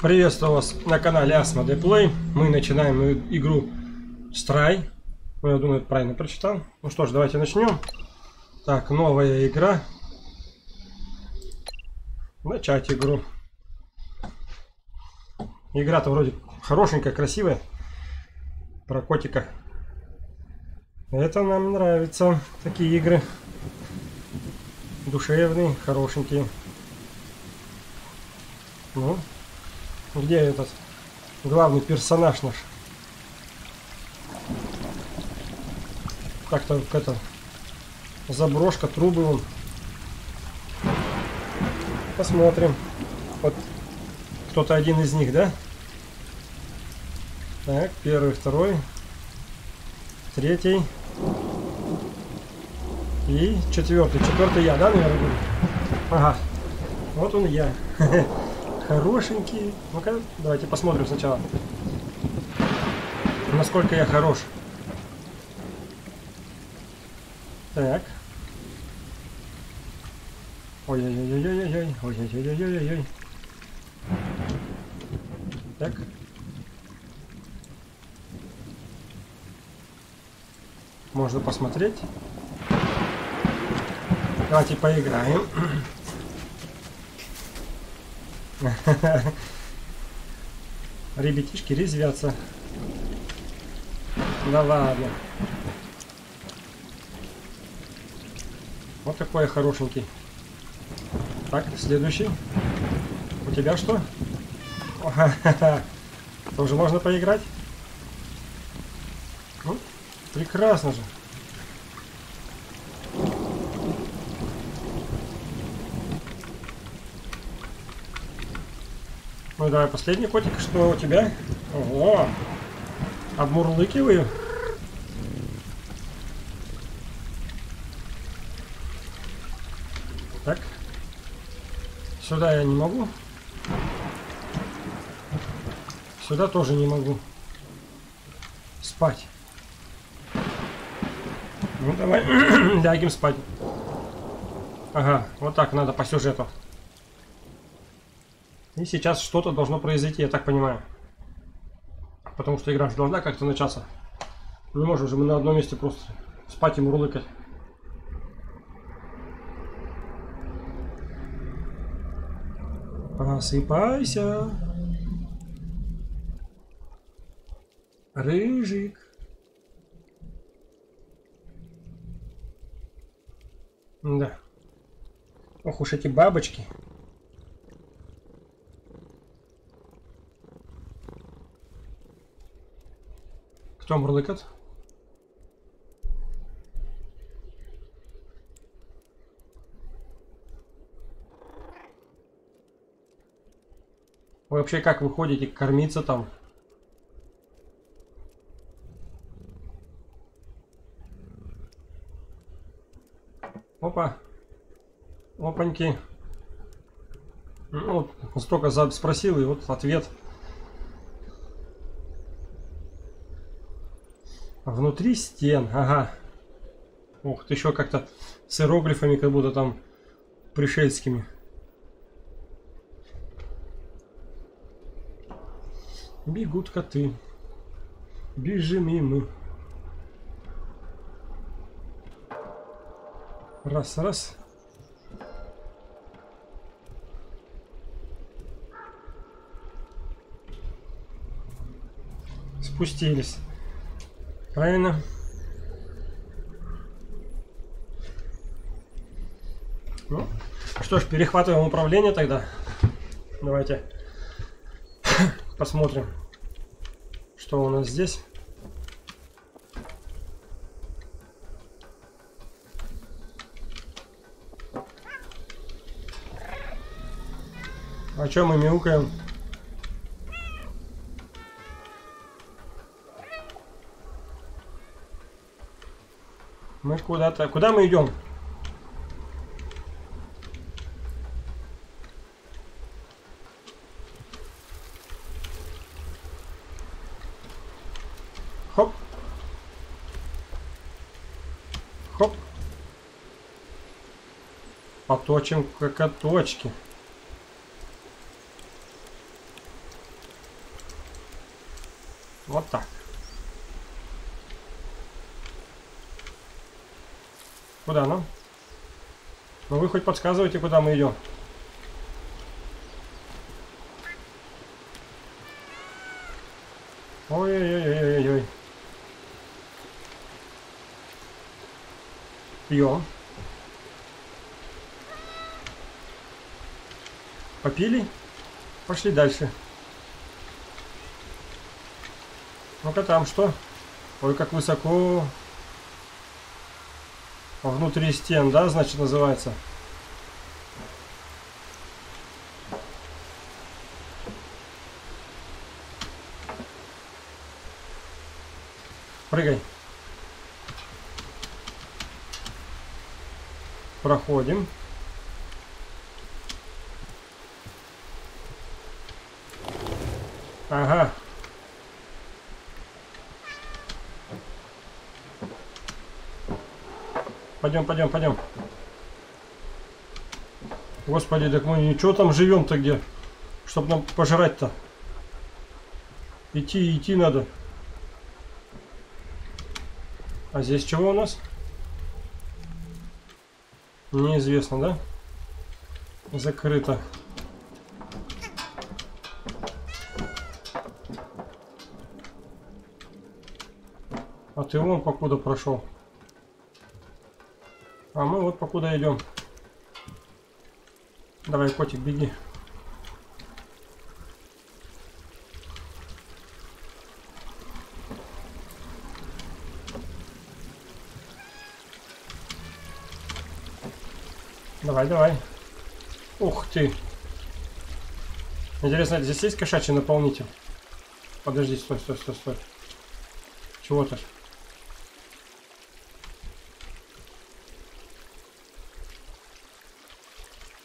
Приветствую вас на канале Asmo Play. Мы начинаем игру Stray. Ну, я думаю, правильно прочитал. Ну что ж, давайте начнем. Так, новая игра. Начать игру. Игра-то вроде хорошенькая, красивая. Про котика. Это нам нравится. Такие игры. Душевные, хорошенькие. Ну, где этот главный персонаж наш? Как-то это заброшка, трубы вон. Посмотрим. Вот кто-то один из них, да? Так, первый, второй, третий и четвертый. Четвертый я, да, наверное? Ага. Вот он я. Хорошенький. Ну-ка, давайте посмотрим сначала. Насколько я хорош. Так. Ой-ой-ой-ой-ой-ой. Ой-ой-ой-ой-ой-ой. Так. Можно посмотреть. Давайте поиграем. Ребятишки резвятся. Да ладно. Вот такой хорошенький. Так, следующий. У тебя что? Тоже можно поиграть? Ну, прекрасно же. Ну давай, последний котик, что у тебя? Ого! Обмурлыкиваю. Так. Сюда я не могу. Сюда тоже не могу. Спать. Ну давай, лягим спать. Ага, вот так надо по сюжету. И сейчас что-то должно произойти, я так понимаю. Потому что игра же должна как-то начаться. Не можем же мы на одном месте просто спать и мурлыкать. Просыпайся. Рыжик. Да. Ох уж эти бабочки. Кто мурлыкает? Вы вообще как выходите кормиться там? Опа. Опаньки. Ну, вот столько спросил, и вот ответ. Внутри стен, ага. Ух, ты еще как-то с иероглифами, как будто там пришельскими. Бегут коты. Бежим и мы. Раз, раз. Спустились. Правильно? Ну, что ж, перехватываем управление тогда. Давайте посмотрим, что у нас здесь. О чем мы мяукаем? Мы куда-то... Куда мы идем? Хоп. Хоп. Поточим коготочки. Вот так. Куда нам? Ну вы хоть подсказывайте, куда мы идем. Ой-ой-ой-ой-ой. Пьем. Попили? Пошли дальше. Ну-ка там что? Ой, как высоко. Внутри стен, да, значит, называется? Прыгай. Проходим. Ага. Пойдем, пойдем, пойдем. Господи, так мы ничего там живем-то где? Чтоб нам пожрать-то. Идти, идти надо. А здесь чего у нас? Неизвестно, да? Закрыто. А ты вон покуда прошел. А мы вот покуда идем. Давай, котик, беги. Давай, давай. Ух ты. Интересно, здесь есть кошачий наполнитель? Подожди, стой, стой, стой, стой. Чего-то.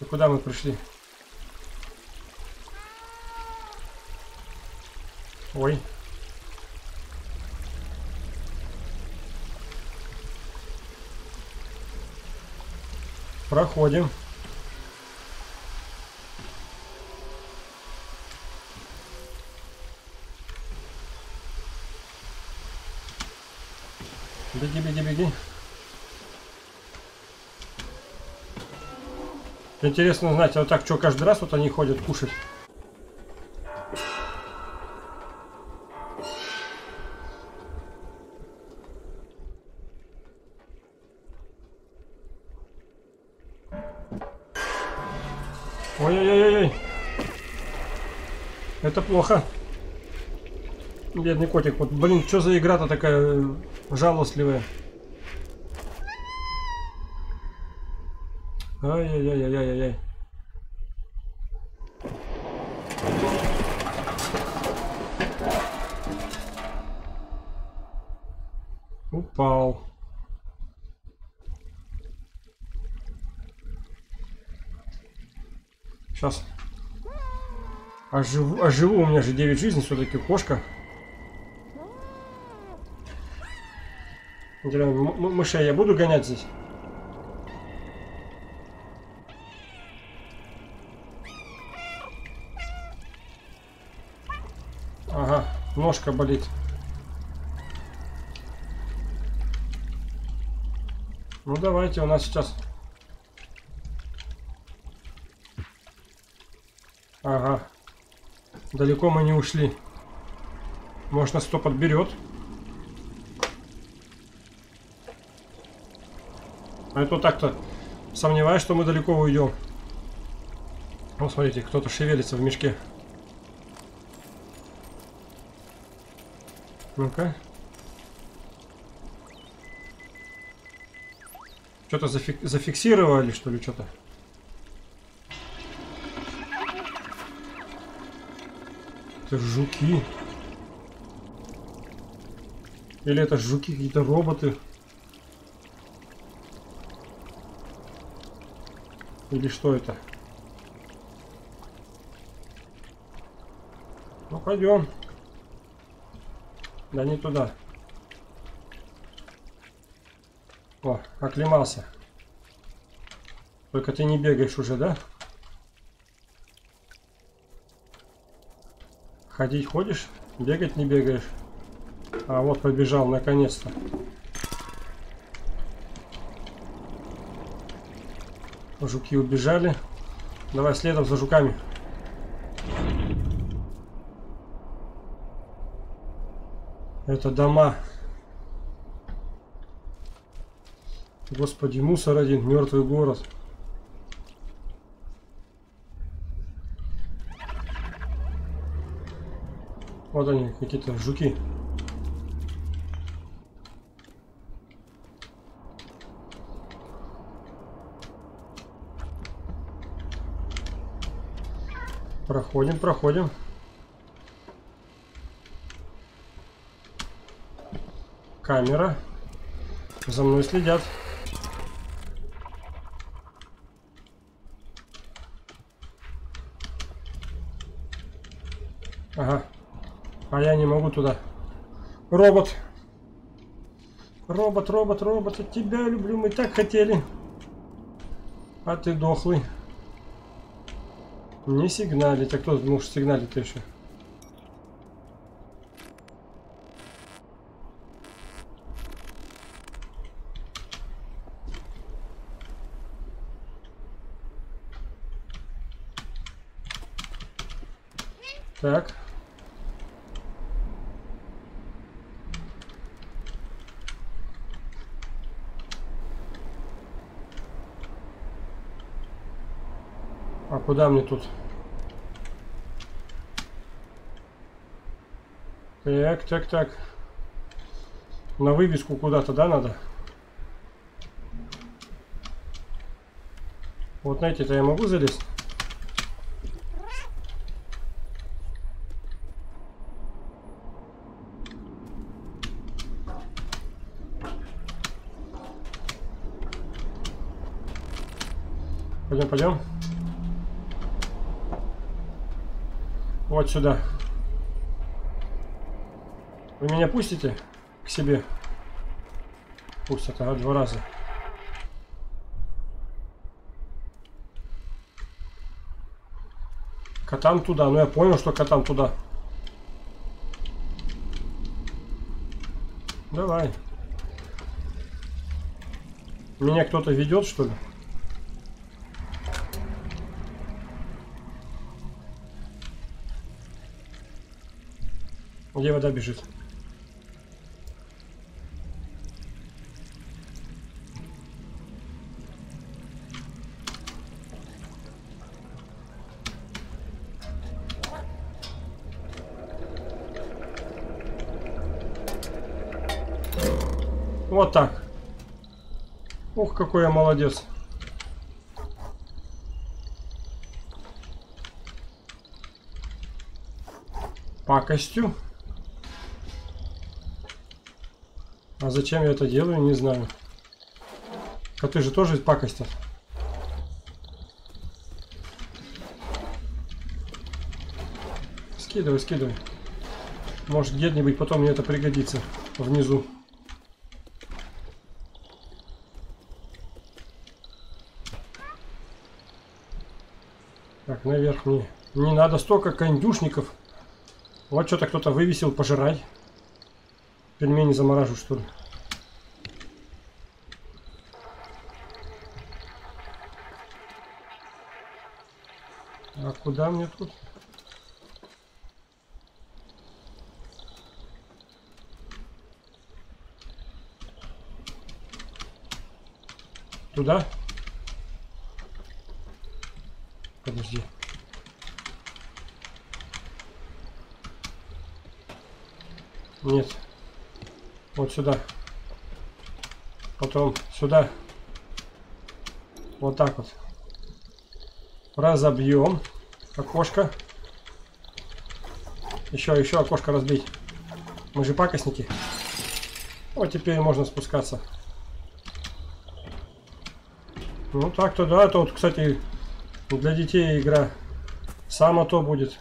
И куда мы пришли? Ой. Проходим. Беги, беги, беги. Интересно знать, а вот так что, каждый раз вот они ходят кушать? Ой-ой-ой-ой. Это плохо. Бедный котик. Вот, блин, что за игра-то такая жалостливая? Ай-яй-яй-яй-яй-яй. Оживу, оживу, у меня же 9 жизней, все-таки кошка. Интересно, мышей я буду гонять здесь? Ножка болит. Ну давайте, у нас сейчас... Ага. Далеко мы не ушли. Может нас кто подберет. А это так-то сомневаюсь, что мы далеко уйдем. Вот смотрите, кто-то шевелится в мешке. Ну-ка. Что-то зафик зафиксировали, что ли, что-то? Это жуки. Или это жуки, какие-то роботы. Или что это? Ну, пойдем. Да не туда. О, оклемался. Только ты не бегаешь уже, да? Ходить ходишь, бегать не бегаешь. А вот побежал наконец-то. Жуки убежали. Давай следом за жуками. Это дома. Господи, мусор один, мертвый город. Вот они, какие-то жуки. Проходим, проходим. Камера. За мной следят. Ага. А я не могу туда. Робот. Робот, робот, робот. От тебя люблю. Мы так хотели. А ты дохлый. Не сигналить. А кто может сигналить-то еще? Так. А куда мне тут? Так, так, так. На вывеску куда-то, да, надо? Вот на эти-то я могу залезть? Пойдем, пойдем. Вот сюда. Вы меня пустите к себе? Пустят, ага, два раза. Котам туда. Ну я понял, что котам туда. Давай. Меня кто-то ведет, что ли? Где вода бежит? Вот так. Ух, какой я молодец. Пакостью. А зачем я это делаю, не знаю. Коты же тоже пакостят. Скидывай, скидывай. Может где-нибудь потом мне это пригодится внизу. Так, наверх не. Не надо столько кондюшников. Вот что-то кто-то вывесил пожирать. Пельмени заморажу, что ли? А куда мне тут? Туда? Подожди. Нет. Вот сюда. Потом сюда. Вот так вот. Разобьем окошко. Еще, еще окошко разбить. Мы же пакостники. Вот теперь можно спускаться. Ну так-то да, вот, кстати, для детей игра. Само то будет.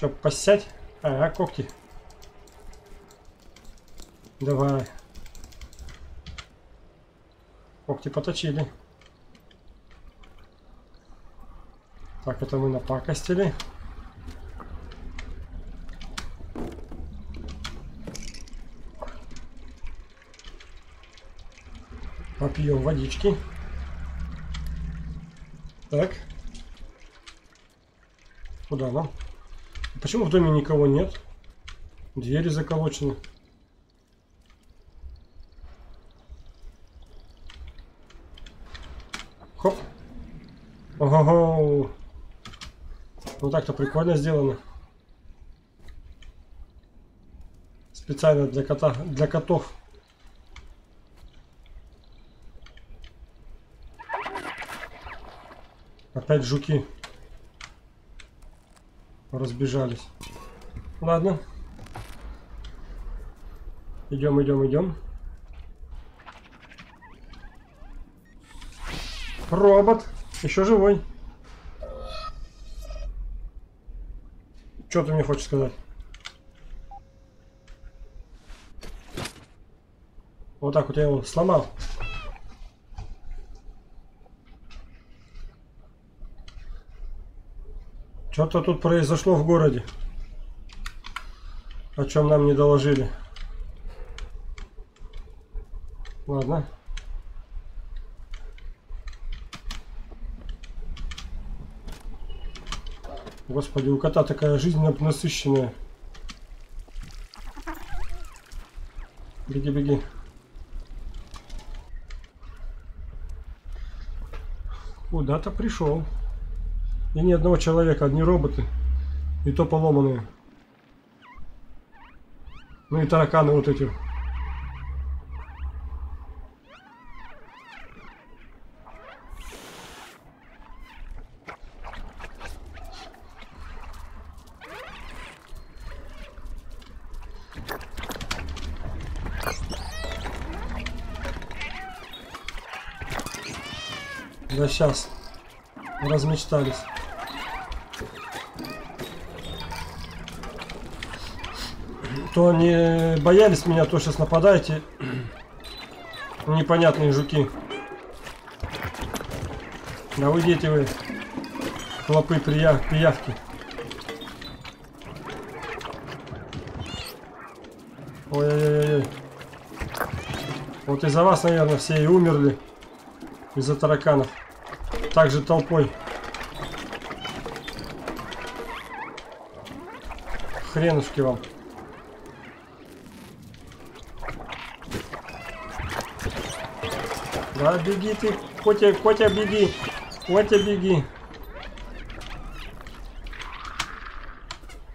Че, посять? Ага, когти. Давай. Когти поточили. Так, это мы напакостили. Попьем водички. Так. Куда нам? Почему в доме никого нет? Двери заколочены. Хоп. Ого-го. Ну так-то прикольно сделано. Специально для кота, для котов. Опять жуки. Разбежались. Ладно. Идем, идем, идем. Робот. Еще живой. Что ты мне хочешь сказать? Вот так вот я его сломал. Что-то тут произошло в городе. О чем нам не доложили. Ладно. Господи, у кота такая жизнь насыщенная. Беги, беги. Куда-то пришел. И ни одного человека, одни роботы. И то поломанные. Ну и тараканы вот эти. Да сейчас. Размечтались. То не боялись меня, то сейчас нападаете. Непонятные жуки. Да дети вы. Клопы прия пиявки. Ой-ой-ой. Вот из-за вас, наверное, все и умерли. Из-за тараканов. Также толпой. Хренушки вам. Да, беги ты, Котя, Котя, беги. Котя, беги.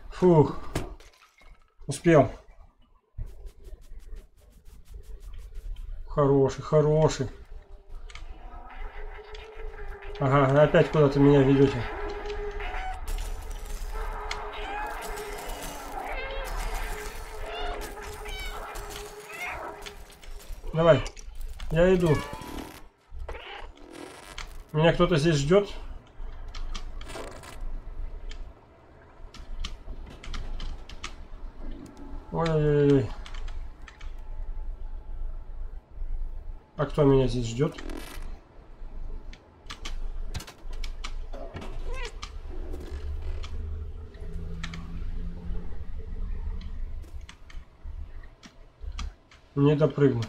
Фух. Успел. Хороший, хороший. Ага, опять куда-то меня ведете. Давай, я иду. Меня кто-то здесь ждет. Ой-ой-ой. А кто меня здесь ждет? Не допрыгну.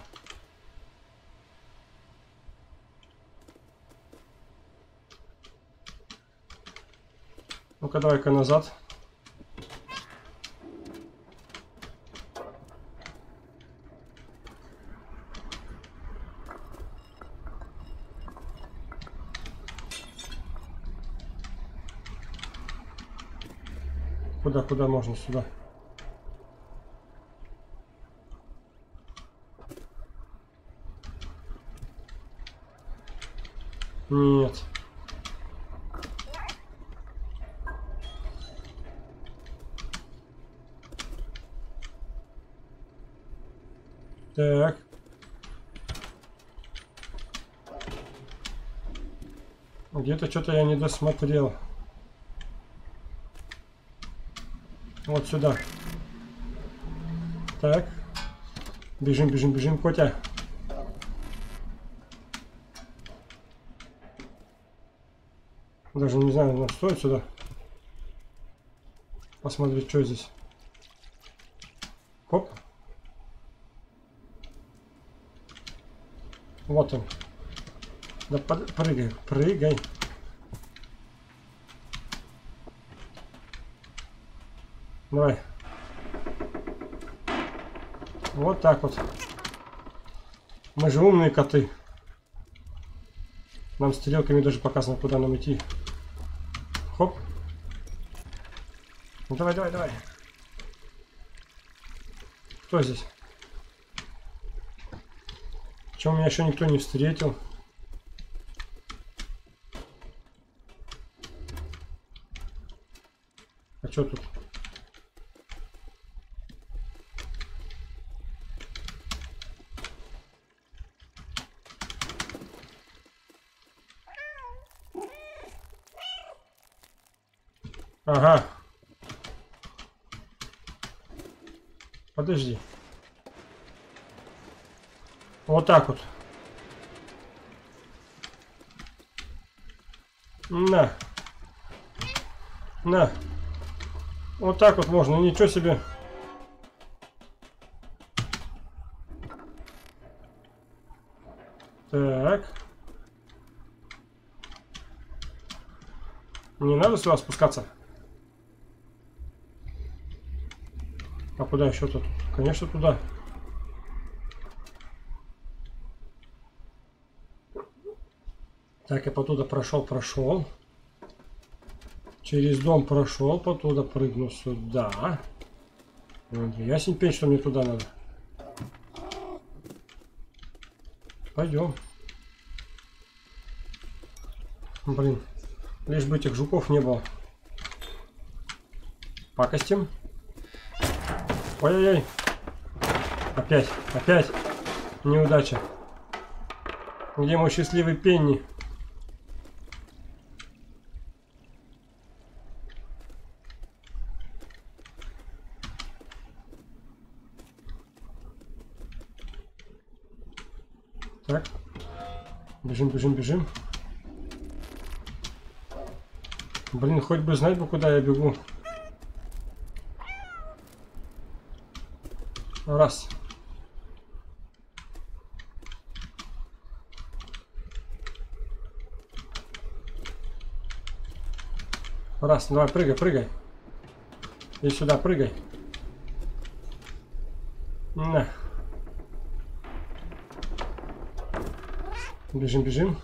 Ну-ка, давай-ка назад. Куда, куда можно сюда? Нет. Так. Где-то что-то я не досмотрел. Вот сюда. Так. Бежим, бежим, бежим, Котя. Даже не знаю, нам стоит сюда посмотреть, что здесь. Хоп. Вот он. Да под... прыгай, прыгай. Давай. Вот так вот. Мы же умные коты. Нам стрелками даже показано, куда нам идти. Хоп. Ну давай, давай, давай. Кто здесь? Чем меня еще никто не встретил? А что тут? Ага. Подожди. Вот так вот. На. На. Вот так вот можно, ничего себе. Так. Не надо сюда спускаться. А куда еще тут? Конечно, туда. Так, я потуда прошел, прошел. Через дом прошел, потуда прыгну сюда. Ясень пень, что мне туда надо. Пойдем. Блин, лишь бы этих жуков не было. Пакостим. Ой-ой-ой. Опять, опять. Неудача. Где мой счастливый Пенни? Так. Бежим, бежим, бежим. Блин, хоть бы знать бы, куда я бегу. Раз. Раз, давай, прыгай, прыгай. И сюда, прыгай. На. Бежим, бежим.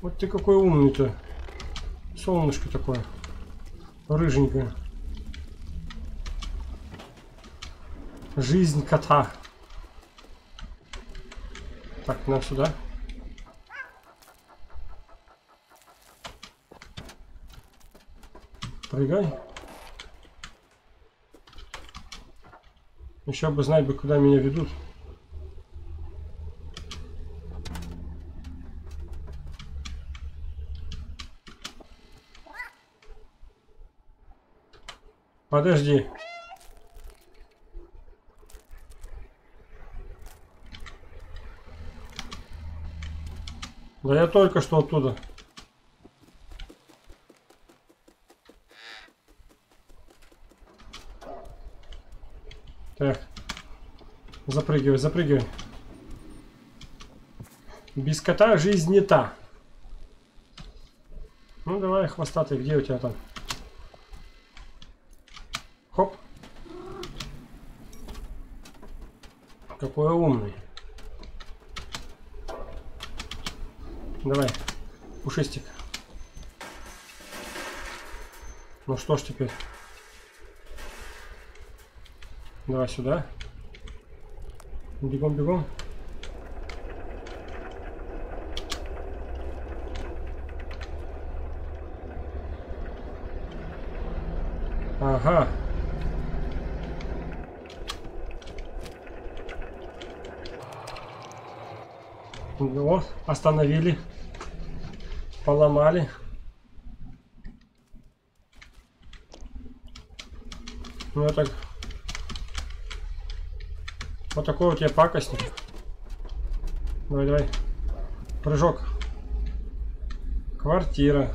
Вот ты какой умный-то. Солнышко такое. Рыженькое. Жизнь кота. Так, нам сюда. Прыгай. Еще бы знать бы, куда меня ведут. Подожди. Да я только что оттуда. Так. Запрыгивай, запрыгивай. Без кота жизнь не та. Ну давай, хвостатый, где у тебя там? Хоп. Какой умный. Давай, пушистик. Ну что ж теперь? Давай сюда. Бегом, бегом. Ага. Вот, остановили. Поломали. Ну так... Вот такой вот я пакостник. Давай, давай. Прыжок. Квартира.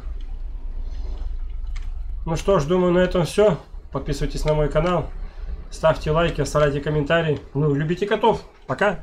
Ну что ж, думаю, на этом все. Подписывайтесь на мой канал. Ставьте лайки, оставляйте комментарии. Ну, любите котов. Пока.